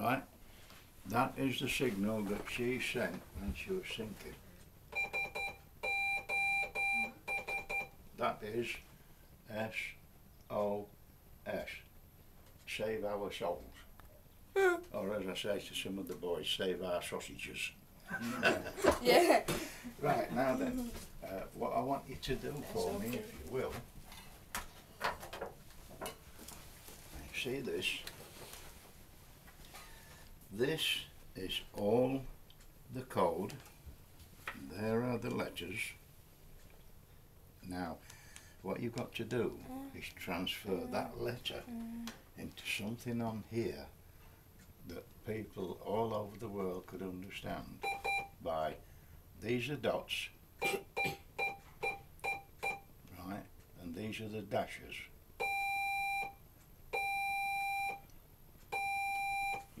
right? That is the signal that she sent when she was sinking. That is S-O-S. Save our souls. or as I say to some of the boys, save our sausages. Yeah. Right, now then, uh, what I want you to do for me, if you will, see this? This is all the code. There are the letters. Now, what you've got to do mm. is transfer mm. that letter mm. into something on here that people all over the world could understand by these are dots right? And these are the dashes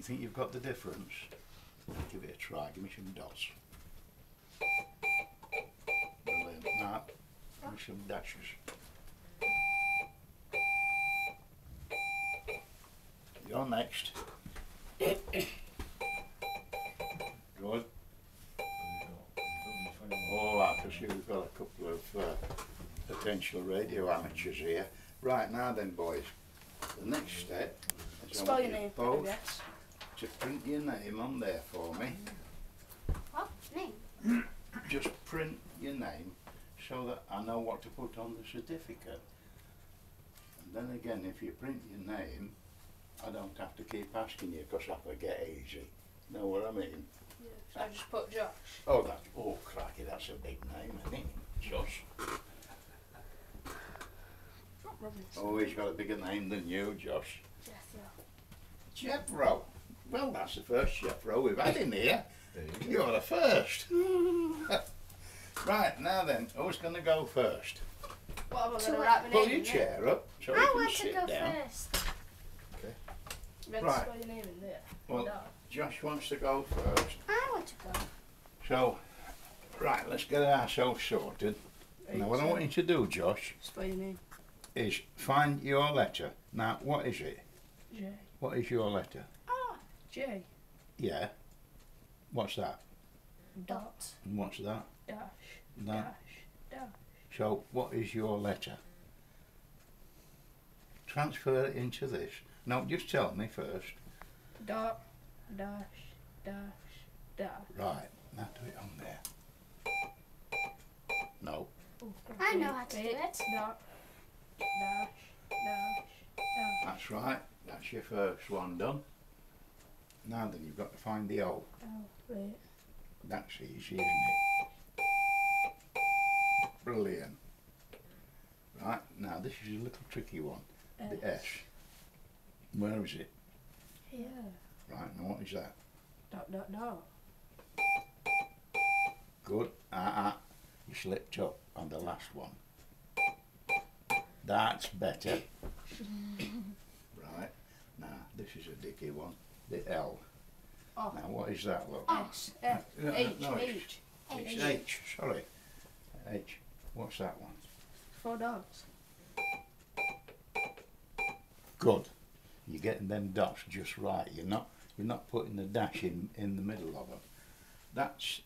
you think you've got the difference give it a try give me some dots brilliant now give me some dashes you're next Good. Oh, I can see we've got a couple of uh, potential radio amateurs here. Right, now then, boys, the next step is Spell your you name. both To print your name on there for me. What name? Just print your name so that I know what to put on the certificate. And then again, if you print your name, I don't have to keep asking you because I forget easy. Know what I mean? So I just put Josh. Oh, that, oh, crikey, that's a big name, isn't it? Josh. Oh, he's got a bigger name than you, Josh. Jethro. Jeffro. Well, that's the first Jeffro we've had in here. You're the first. right, now then, who's going to go first? What am I going to write my Pull your in there? chair up so I you can want to go down. first. You meant Right. to your name in there. Well- No. Josh wants to go first. I want to go. So, right, let's get ourselves sorted. Now, what I want you to do, Josh, Spell your name. is find your letter. Now, what is it? J. What is your letter? J. Yeah. Watch that? Dot. And what's that? Dash. That. Dash. Dash. So, what is your letter? Transfer it into this. No, just tell me first. Dot. Dash. Dash. Dash. Right, now do it on there. No. I know how to do Wait, it. Dot. Dash. Dash. Dash. That's right. That's your first one done. Now then, you've got to find the O. Oh, wait. That's easy, isn't it? Brilliant. Right, now this is a little tricky one. The S. Where is it? Here. Right, now what is that? Dot. Dot. Dot. Good. Ah, ah. You slipped up on the last one. That's better. right. Now, this is a dicky one. The L. Oh. Now, what is that, look? S. F. No, no, H. no, it's- H. H, sorry. H. What's that one? Four dots. Good. You're getting them dots just right. You're not you're not putting the dash in, in the middle of them. That's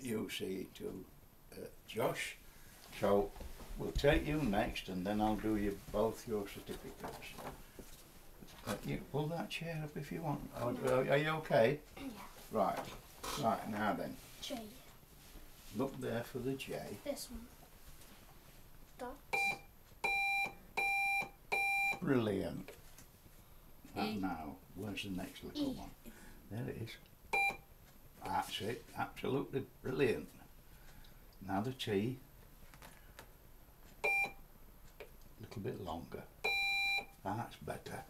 you see to uh, Josh. So we'll take you next and then I'll do you both your certificates. Uh, you pull that chair up if you want. Are, are you okay? Yeah. Right. Right, now then. J. Look there for the J. This one. Dot. Brilliant. E. And now, where's the next little E. one? There it is. That's it. Absolutely brilliant. Now the T. A little bit longer. That's better.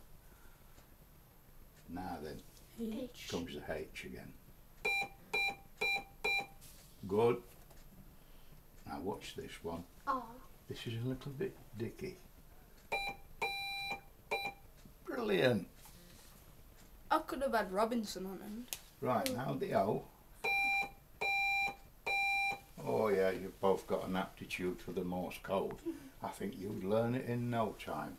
Now then, H. comes the H again. Good. Now watch this one. R. This is a little bit dicky. Brilliant. I could have had Robinson on it. Right, now the O. Oh yeah, you've both got an aptitude for the Morse code. Mm-hmm. I think you'd learn it in no time.